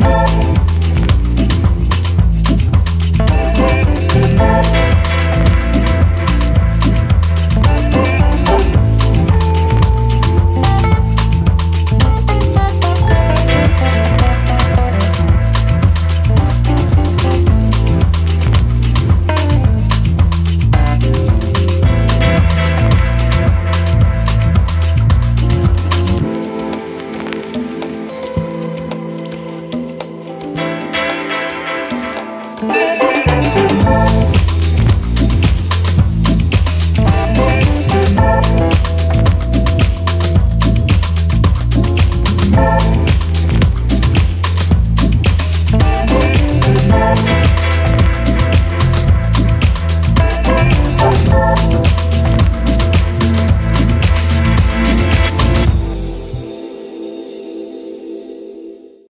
Bye.